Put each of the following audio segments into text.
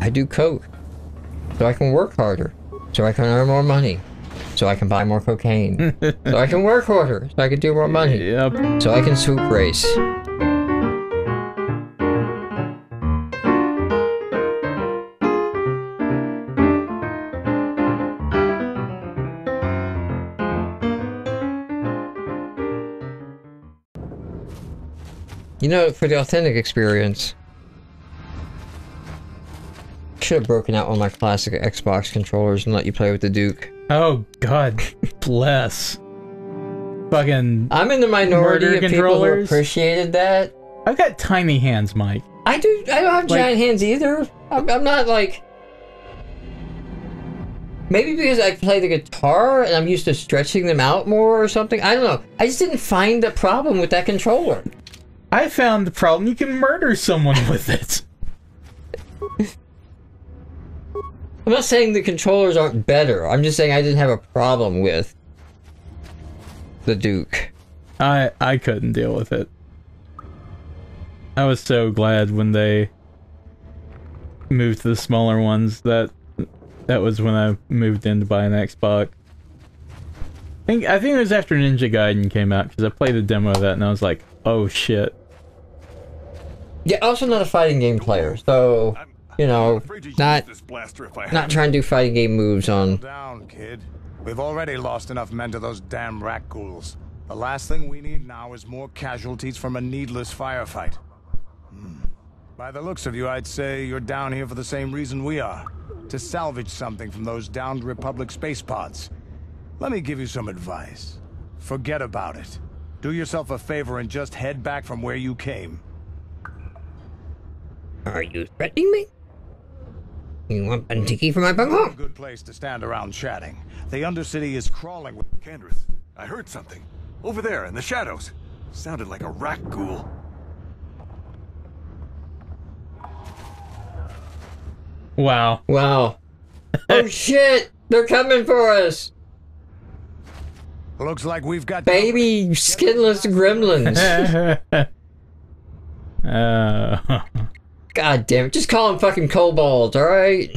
I do coke. So I can work harder. So I can earn more money. So I can buy more cocaine. so I can work harder. So I can do more money. Yep. So I can swoop race. You know, for the authentic experience, should have broken out one of my classic Xbox controllers and let you play with the Duke. Oh God, bless. Fucking. I'm in the minority of people who controllers? appreciated that. I've got tiny hands, Mike. I do. I don't have Like- giant hands either. I'm, I'm not like. Maybe because I play the guitar and I'm used to stretching them out more or something. I don't know. I just didn't find a problem with that controller. I found the problem. You can murder someone with it. I'm not saying the controllers aren't better. I'm just saying I didn't have a problem with the Duke. I I couldn't deal with it. I was so glad when they moved to the smaller ones. That that was when I moved in to buy an Xbox. I think I think it was after Ninja Gaiden came out because I played a demo of that and I was like, oh shit. Yeah, also not a fighting game player, so you know, Afraid to use not this blaster if I not trying to do fighting game moves on. Down, kid. We've already lost enough men to those damn rakghouls. The last thing we need now is more casualties from a needless firefight. Hmm. By the looks of you, I'd say you're down here for the same reason we are. To salvage something from those downed Republic space pods. Let me give you some advice. Forget about it. Do yourself a favor and just head back from where you came. Are you threatening me? You want Bentiki for my A bunghole? good place to stand around chatting. The Undercity is crawling with Candrith, I heard something. Over there, in the shadows. Sounded like a rakghoul. Wow. Wow. oh shit! They're coming for us! Looks like we've got Baby skinless gremlins. uh, God damn it. Just call them fucking kobolds, alright?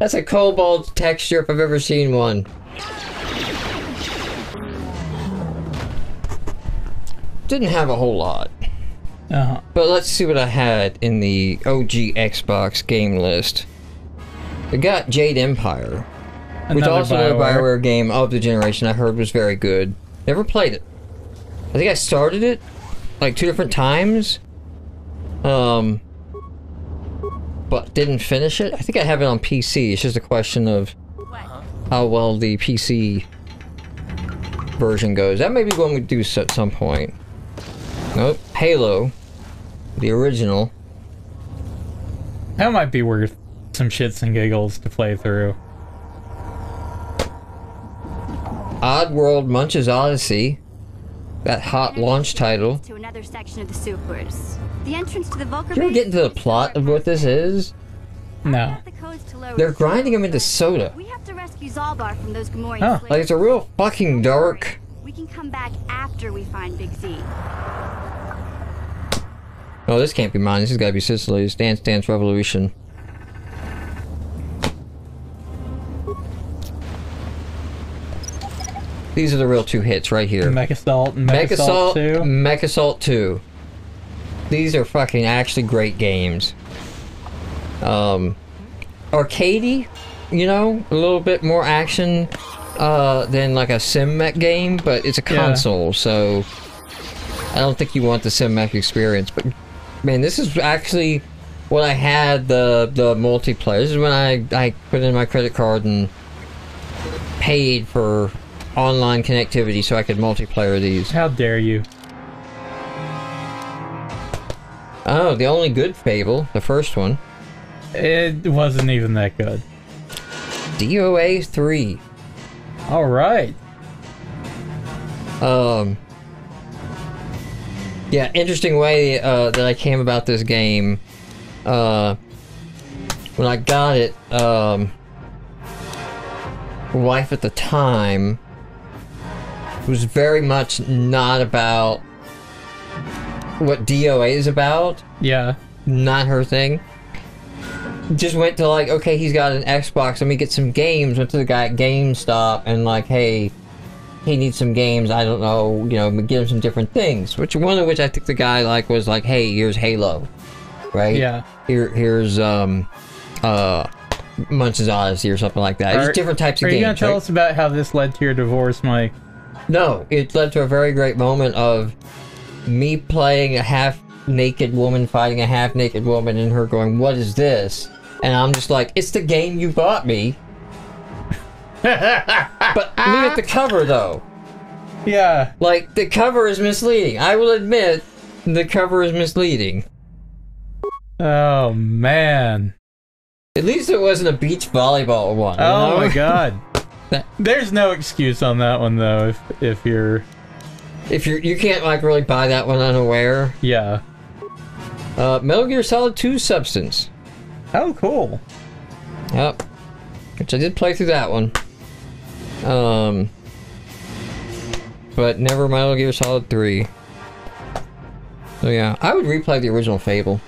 That's a kobold texture if I've ever seen one. Didn't have a whole lot. uh, But let's see what I had in the OG Xbox game list. I got Jade Empire, which Another also another BioWare. Bioware game of the generation I heard was very good. Never played it. I think I started it like two different times. Um but didn't finish it. I think I have it on PC. It's just a question of how well the PC version goes. That may be one we do at some point. Nope. Halo. The original. that might be worth some shits and giggles to play through. Oddworld Munch's Odyssey. That hot launch title. To another section of the supers. The entrance to the Vulkar Did you ever get into the plot of what this is? No. have the codes to lower They're grinding them into soda. We have to rescue Zaalbar from those Gamorrean Huh. Oh. Like it's a real fucking dark. We can come back after we find Big Z. Oh, this can't be mine. This has got to be Sicily's Dance Dance Revolution. These are the real two hits right here. Mech Assault and Mech Mech Assault Assault, 2. Mech Assault 2. These are fucking actually great games. Um, arcadey, you know, a little bit more action uh, than like a sim mech game, but it's a Yeah. console, so I don't think you want the sim mech experience. But man, this is actually when I had the the multiplayer. This is when I I put in my credit card and paid for online connectivity so I could multiplayer these. How dare you? Oh, the only good Fable, the first one. It wasn't even that good. DOA 3. All right. Um. Yeah, interesting way uh, that I came about this game. Uh, when I got it, um, wife at the time was very much not about what DOA is about. Yeah. Not her thing. just went to like, okay, he's got an Xbox. Let me get some games. Went to the guy at GameStop and like, hey, he needs some games. I don't know, you know, give him some different things. Which one of which I think the guy like was like, hey, here's Halo, right? Yeah. Here, here's um, uh, Munch's Odyssey or something like that. Are- Just different types of Are games. you gonna tell right? us about how this led to your divorce, Mike? No, it led to a very great moment of me playing a half naked woman fighting a half naked woman and her going, What is this? And I'm just like, It's the game you bought me. but look at the cover though. Yeah. Like, the cover is misleading. I will admit, the cover is misleading. Oh man. At least it wasn't a beach volleyball one. you Oh know? my god. That- There's no excuse on that one though. If if you're If you're, you can't like really buy that one unaware. yeah. Uh, Metal Gear Solid 2 Substance. Oh cool. Yep. Which I did play through that one. Um. But never Metal Gear Solid 3. So yeah, I would replay the original Fable.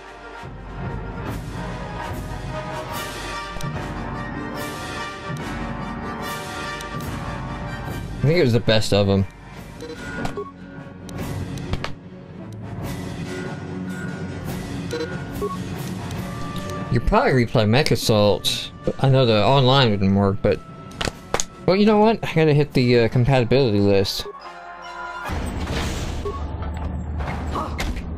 I think it was the best of them. You probably replay Mech Assault. I know the online wouldn't work, but... Well, you know what? I gotta hit the uh, compatibility list.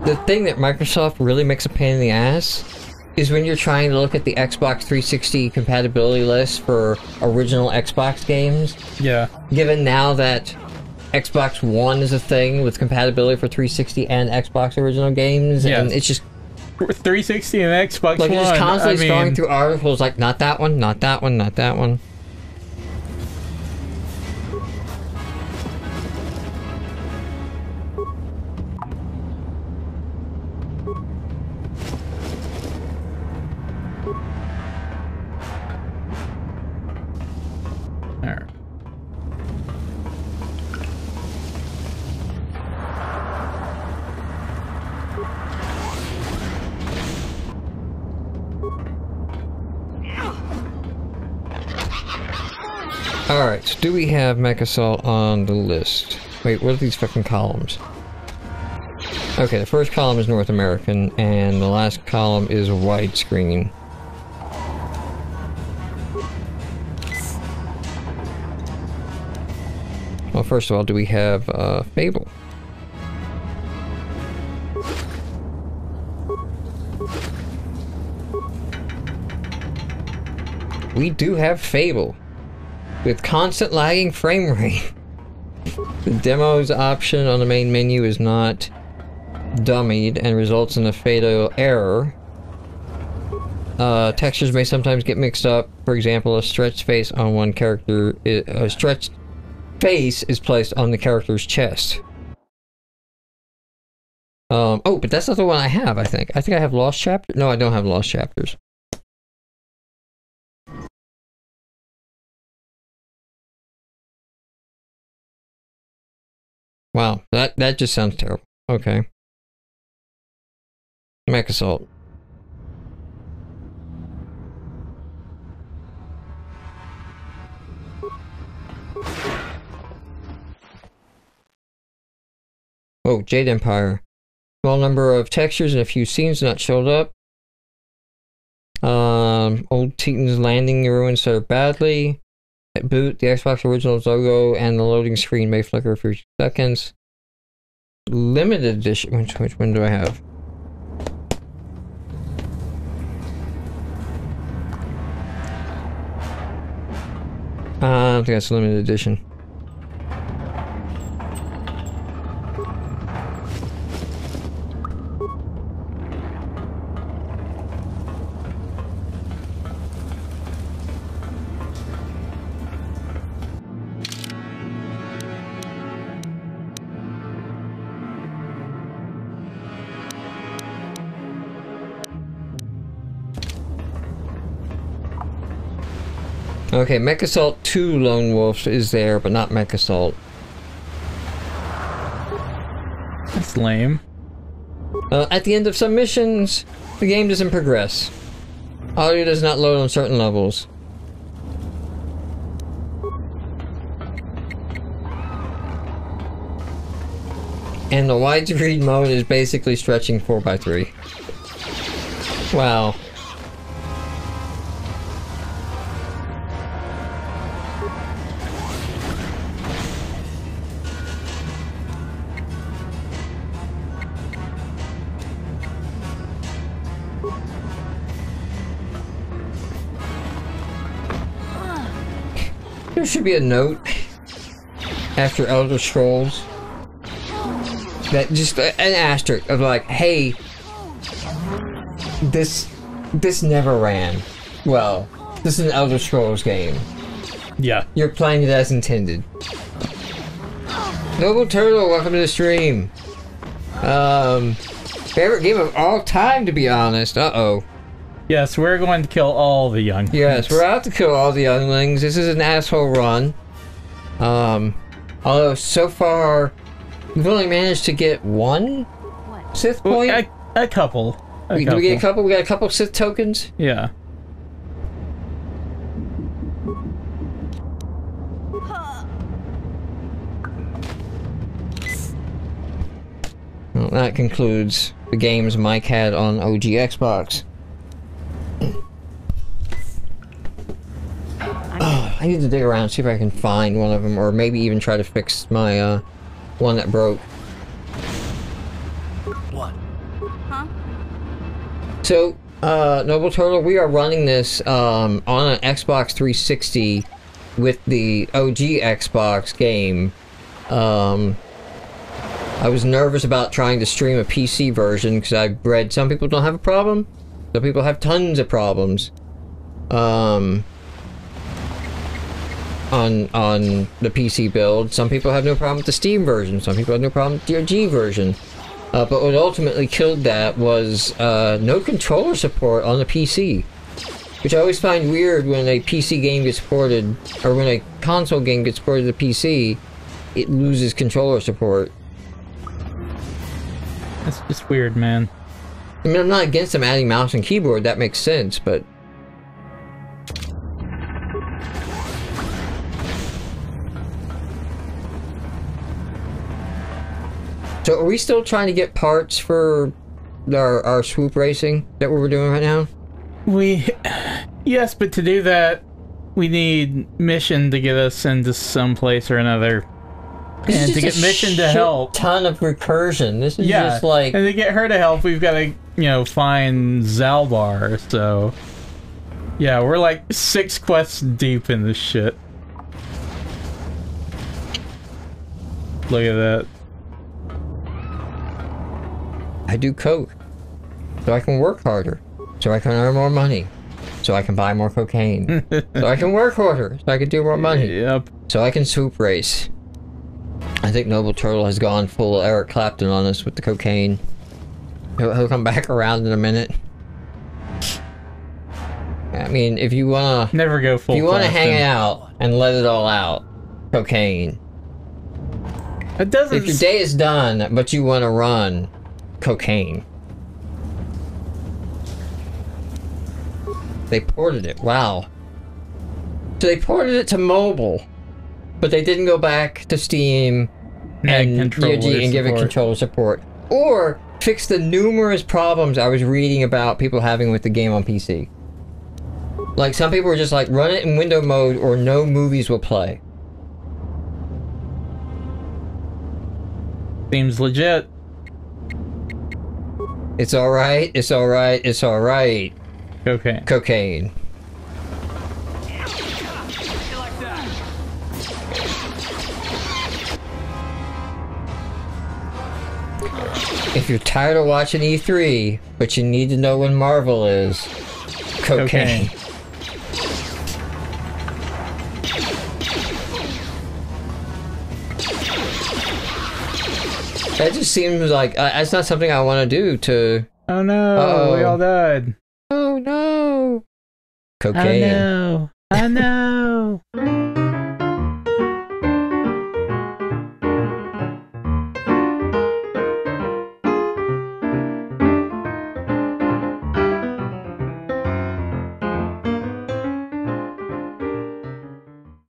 The thing that Microsoft really makes a pain in the ass is when you're trying to look at the Xbox 360 compatibility list for original Xbox games. Yeah. Given now that Xbox One is a thing with compatibility for 360 and Xbox original games, and it's just 360 and Xbox like One. you're just constantly I mean, scrolling through articles like not that one, not that one, not that one. Alright, so do we have Mech Assault on the list? Wait, what are these fucking columns? Okay, the first column is North American, and the last column is widescreen. Well, first of all, do we have uh, Fable? We do have Fable with constant lagging frame rate. The demos option on the main menu is not dummied and results in a fatal error. Uh, textures may sometimes get mixed up. For example, a stretched face on one character, a stretched face is placed on the character's chest. Um, oh, but that's not the one I have, I think. I think I have Lost Chapters. No, I don't have Lost Chapters. Wow, that that just sounds terrible. Okay. Mech Assault. Oh, Jade Empire. Small number of textures and a few scenes not showed up. Um, old Teton's landing ruins served badly. At boot, the Xbox Originals logo and the loading screen may flicker for seconds. Limited edition. Which which one do I have? Uh, I think that's limited edition. Okay, Mech Assault 2 Lone Wolf is there, but not Mech Assault. That's lame. Uh, at the end of some missions, the game doesn't progress. Audio does not load on certain levels. And the widescreen mode is basically stretching 4x3. Wow. There should be a note after Elder Scrolls that just an asterisk of like, hey, this this never ran. Well, this is an Elder Scrolls game. Yeah. You're playing it as intended. Noble Turtle, welcome to the stream. Um, favorite game of all time, to be honest. Uh oh. Yes, we're going to kill all the young. Yes, we're out to kill all the younglings. This is an asshole run. Um, although so far we've only managed to get one Sith point. a, a couple. A we, couple. did we get a couple? We got a couple Sith tokens. Yeah. Well, that concludes the games Mike had on OG Xbox. I need to dig around see if I can find one of them, or maybe even try to fix my uh, one that broke. What? Huh? So, uh, Noble Turtle, we are running this um, on an Xbox 360 with the OG Xbox game. Um, I was nervous about trying to stream a PC version because I read some people don't have a problem, some people have tons of problems. Um, on on the PC build, some people have no problem with the Steam version, some people have no problem with the OG version. Uh, but what ultimately killed that was uh, no controller support on the PC. Which I always find weird when a PC game gets ported, or when a console game gets ported to the PC, it loses controller support. That's just weird, man. I mean, I'm not against them adding mouse and keyboard, that makes sense, but. So, are we still trying to get parts for our, our swoop racing that we're doing right now? We, yes, but to do that, we need Mission to get us into some place or another. This And to get Mission to help. ton of recursion. This is Yeah, just like and to get her to help, we've got to, you know, find Zaalbar. So, yeah, we're like six quests deep in this shit. Look at that. I do coke, so I can work harder, so I can earn more money, so I can buy more cocaine, so I can work harder, so I can do more money, Yep. so I can swoop race. I think Noble Turtle has gone full Eric Clapton on us with the cocaine. He'll, he'll come back around in a minute. I mean, if you wanna, Never go full. if you wanna Clapton. hang out and let it all out, cocaine. It doesn't. If your day is done, but you wanna run, cocaine. They ported it. Wow. So they ported it to mobile, but they didn't go back to Steam and and give it controller support, or fix the numerous problems I was reading about people having with the game on PC. Like some people were just like, run it in window mode, or no movies will play. Seems legit. It's all right. It's all right. It's all right. Okay. Cocaine. If you're tired of watching E3, but you need to know when Marvel is, cocaine. Cocaine. That just seems like uh, that's not something I want to do. To Oh no, we Uh-oh. all died. oh no, Oh cocaine. no. Oh no.